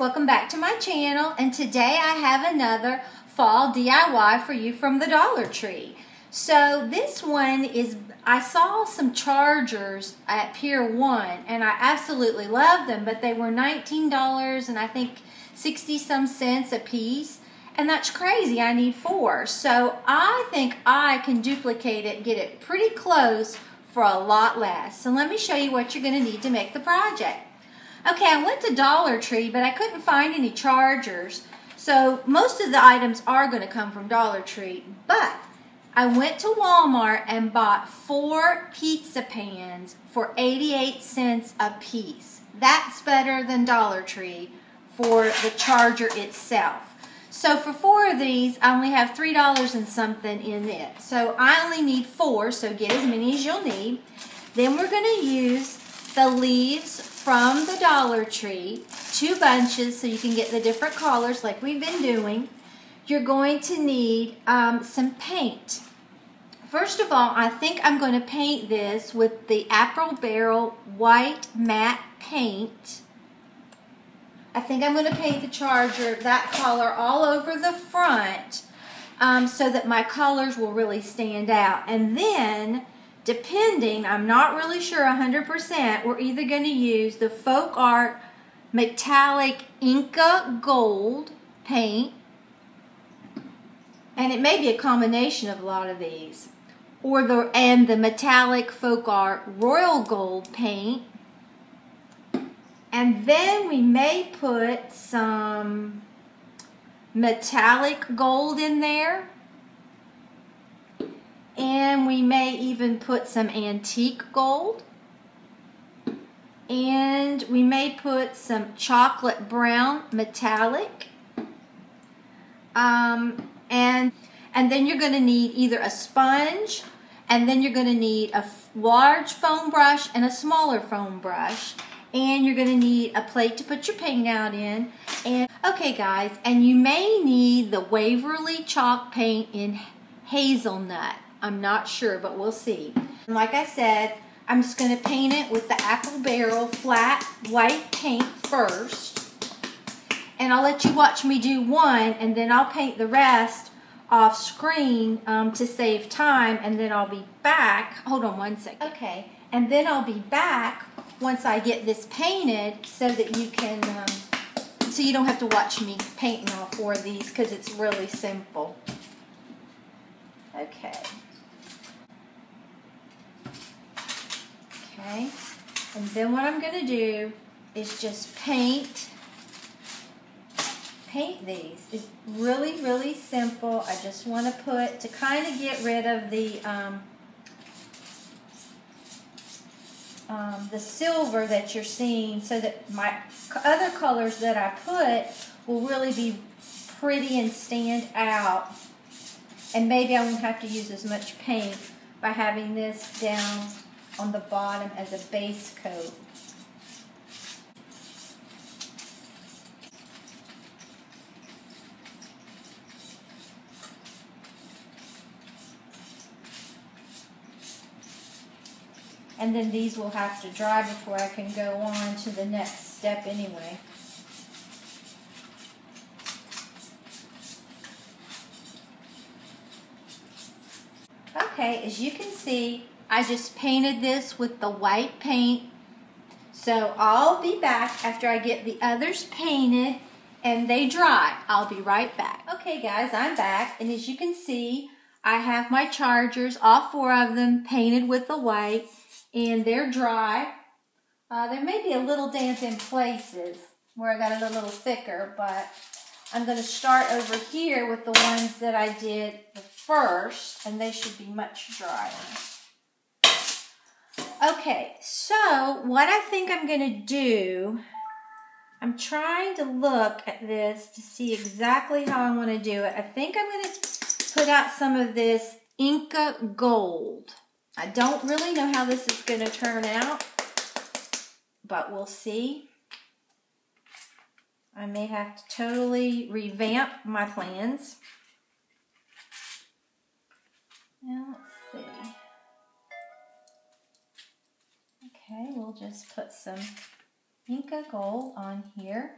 welcome back to my channel and today I have another fall DIY for you from the Dollar Tree. So this one is, I saw some chargers at Pier 1 and I absolutely love them but they were $19 and I think 60 some cents a piece and that's crazy, I need four. So I think I can duplicate it, get it pretty close for a lot less. So let me show you what you're going to need to make the project. Okay, I went to Dollar Tree, but I couldn't find any chargers. So most of the items are going to come from Dollar Tree. But I went to Walmart and bought four pizza pans for 88 cents a piece. That's better than Dollar Tree for the charger itself. So for four of these, I only have $3 and something in it. So I only need four, so get as many as you'll need. Then we're going to use the leaves from the Dollar Tree, two bunches so you can get the different colors like we've been doing. You're going to need um, some paint. First of all, I think I'm going to paint this with the Apple Barrel White Matte Paint. I think I'm going to paint the charger that color all over the front um, so that my colors will really stand out. And then depending, I'm not really sure 100%, we're either going to use the Folk Art Metallic Inca Gold paint, and it may be a combination of a lot of these, or the and the Metallic Folk Art Royal Gold paint, and then we may put some metallic gold in there and we may even put some antique gold. And we may put some chocolate brown metallic. Um, and, and then you're going to need either a sponge and then you're going to need a large foam brush and a smaller foam brush and you're going to need a plate to put your paint out in and okay guys and you may need the Waverly chalk paint in hazelnut I'm not sure, but we'll see. And like I said, I'm just going to paint it with the Apple Barrel flat white paint first. And I'll let you watch me do one, and then I'll paint the rest off screen um, to save time, and then I'll be back. Hold on one second. Okay, and then I'll be back once I get this painted so that you can, um, so you don't have to watch me painting all four of these because it's really simple. Okay. Okay, and then what I'm going to do is just paint, paint these. It's really, really simple. I just want to put, to kind of get rid of the, um, um, the silver that you're seeing so that my other colors that I put will really be pretty and stand out. And maybe I won't have to use as much paint by having this down on the bottom as a base coat. And then these will have to dry before I can go on to the next step anyway. Okay, as you can see, I just painted this with the white paint. So I'll be back after I get the others painted and they dry. I'll be right back. Okay guys, I'm back and as you can see, I have my chargers, all four of them painted with the white and they're dry. Uh, there may be a little damp in places where I got it a little thicker, but I'm going to start over here with the ones that I did the first, and they should be much drier. Okay, so what I think I'm going to do, I'm trying to look at this to see exactly how I want to do it. I think I'm going to put out some of this Inca Gold. I don't really know how this is going to turn out, but we'll see. I may have to totally revamp my plans. Now, let's see. Okay, we'll just put some Inca gold on here.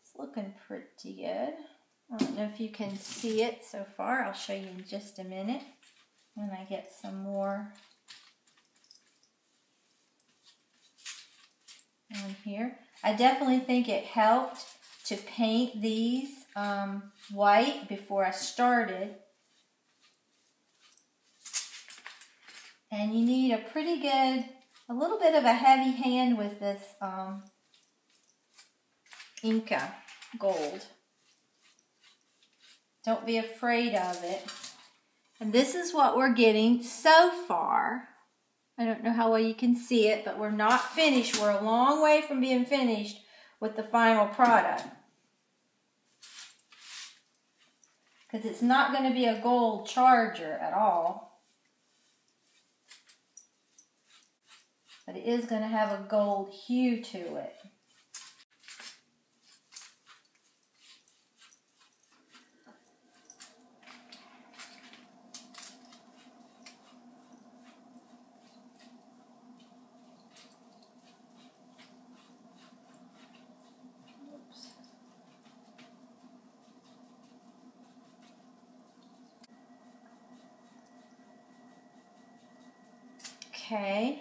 It's looking pretty good. I don't know if you can see it so far. I'll show you in just a minute when I get some more on here. I definitely think it helped to paint these um, white before I started. And you need a pretty good, a little bit of a heavy hand with this um, Inca gold. Don't be afraid of it. And this is what we're getting so far. I don't know how well you can see it, but we're not finished. We're a long way from being finished with the final product. Because it's not going to be a gold charger at all. But it is going to have a gold hue to it. Okay.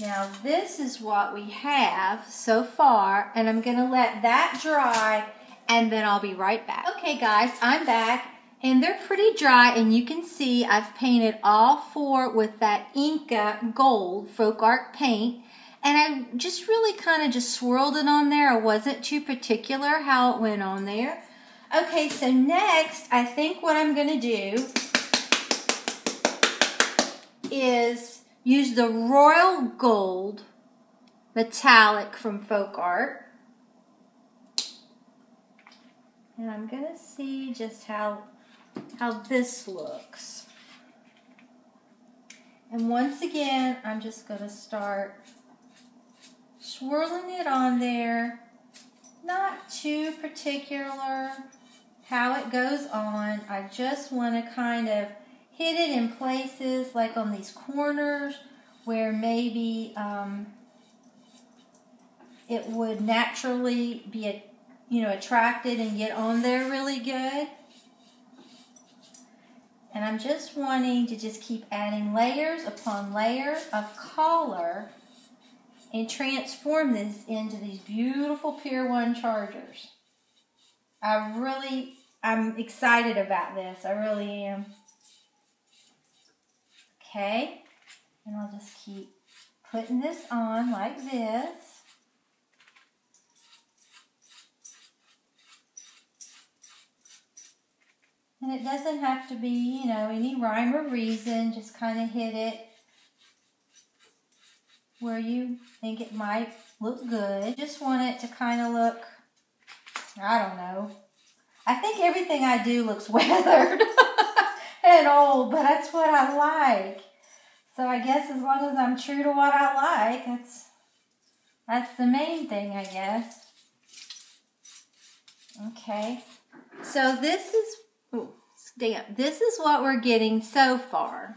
Now this is what we have so far and I'm to let that dry and then I'll be right back. Okay guys, I'm back and they're pretty dry and you can see I've painted all four with that Inca Gold Folk Art paint and I just really kind of just swirled it on there. I wasn't too particular how it went on there. Okay, so next I think what I'm to do is use the Royal Gold Metallic from Folk Art. And I'm going to see just how, how this looks. And once again, I'm just going to start swirling it on there. Not too particular how it goes on. I just want to kind of hit it in places like on these corners where maybe um, it would naturally be you know attracted and get on there really good. And I'm just wanting to just keep adding layers upon layer of color and transform this into these beautiful Pier 1 chargers. I really, I'm excited about this. I really am. Okay, and I'll just keep putting this on like this. And it doesn't have to be, you know, any rhyme or reason. Just kind of hit it where you think it might look good. Just want it to kind of look, I don't know. I think everything I do looks weathered old, but that's what I like. So I guess as long as I'm true to what I like, that's that's the main thing, I guess. Okay. So this is ooh, damn, this is what we're getting so far.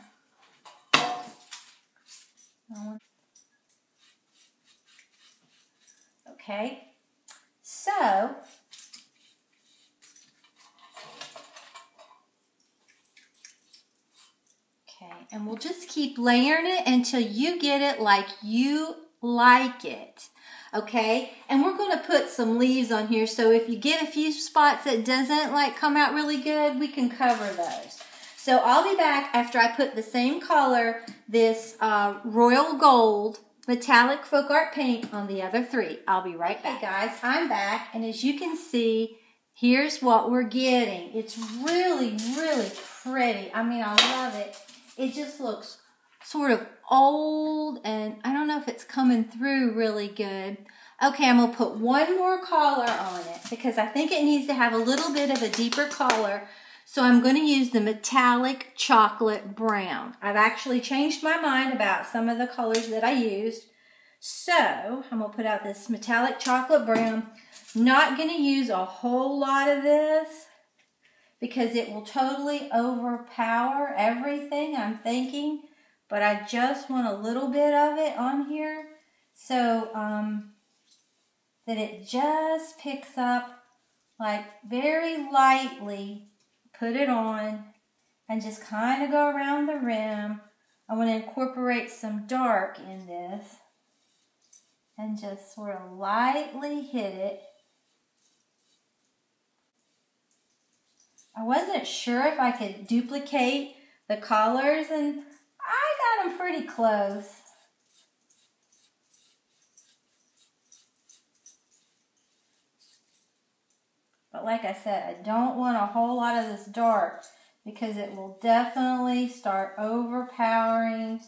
Okay. So And we'll just keep layering it until you get it like you like it. Okay, and we're going to put some leaves on here. So if you get a few spots that doesn't like come out really good, we can cover those. So I'll be back after I put the same color, this uh, royal gold metallic folk art paint on the other three. I'll be right back. Hey guys, I'm back. And as you can see, here's what we're getting. It's really, really pretty. I mean, I love it it just looks sort of old and I don't know if it's coming through really good. Okay, I'm to put one more color on it because I think it needs to have a little bit of a deeper color. So I'm to use the metallic chocolate brown. I've actually changed my mind about some of the colors that I used. So I'm to put out this metallic chocolate brown. Not to use a whole lot of this because it will totally overpower everything I'm thinking. But I just want a little bit of it on here. So um, that it just picks up like very lightly, put it on, and just kind of go around the rim. I want to incorporate some dark in this and just sort of lightly hit it. I wasn't sure if I could duplicate the colors and I got them pretty close. But like I said, I don't want a whole lot of this dark because it will definitely start overpowering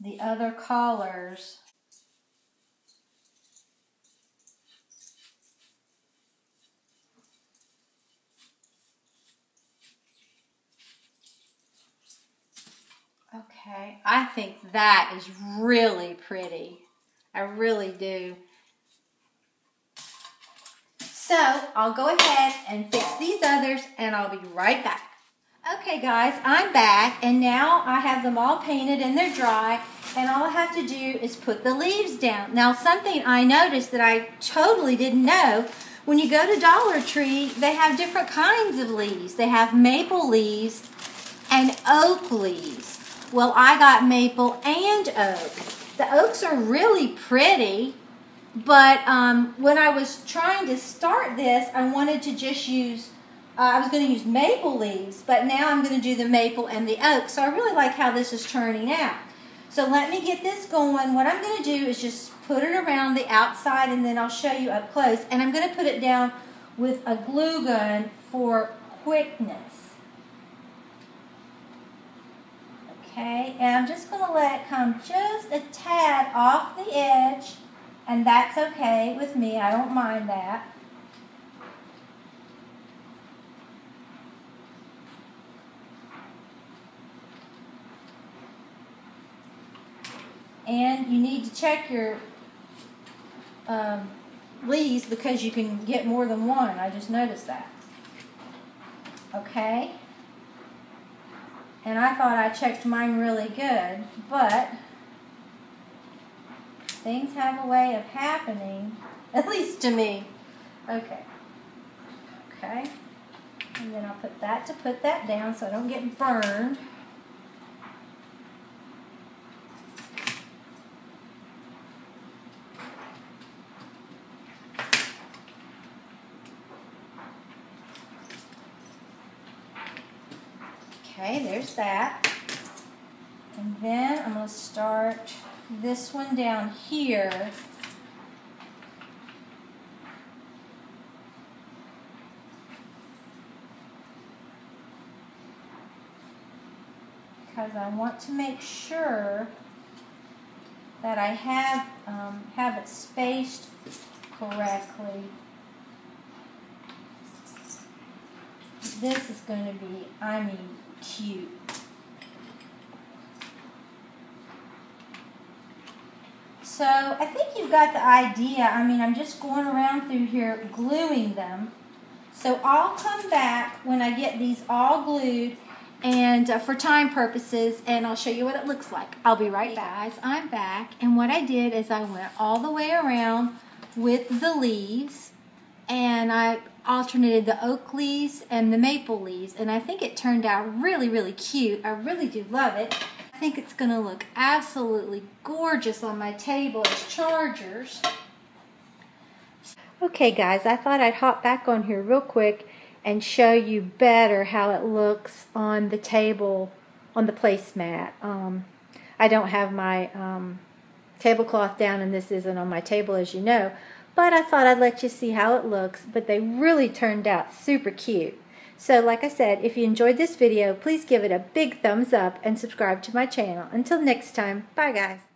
the other colors. Okay, I think that is really pretty. I really do. So I'll go ahead and fix these others and I'll be right back. Okay guys, I'm back and now I have them all painted and they're dry and all I have to do is put the leaves down. Now something I noticed that I totally didn't know, when you go to Dollar Tree, they have different kinds of leaves. They have maple leaves and oak leaves. Well, I got maple and oak. The oaks are really pretty but um, when I was trying to start this, I wanted to just use, uh, I was going to use maple leaves, but now I'm going to do the maple and the oak. So I really like how this is turning out. So let me get this going. What I'm going to do is just put it around the outside and then I'll show you up close. And I'm going to put it down with a glue gun for quickness. Okay, and I'm just going to let it come just a tad off the edge and that's okay with me. I don't mind that. And you need to check your um, leaves because you can get more than one. I just noticed that. Okay? And I thought I checked mine really good, but Things have a way of happening, at least to me. Okay. Okay. And then I'll put that to put that down so I don't get burned. Okay, there's that. And then I'm going to start this one down here because I want to make sure that I have um, have it spaced correctly. This is going to be, I mean, cute. So I think you've got the idea. I mean, I'm just going around through here gluing them. So I'll come back when I get these all glued and uh, for time purposes and I'll show you what it looks like. I'll be right back. Guys, I'm back and what I did is I went all the way around with the leaves and I alternated the oak leaves and the maple leaves and I think it turned out really really cute. I really do love it. I think it's going to look absolutely gorgeous on my table as chargers. Okay guys, I thought I'd hop back on here real quick and show you better how it looks on the table, on the placemat. Um, I don't have my um, tablecloth down and this isn't on my table as you know, but I thought I'd let you see how it looks, but they really turned out super cute. So like I said, if you enjoyed this video, please give it a big thumbs up and subscribe to my channel. Until next time, bye guys.